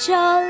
Tr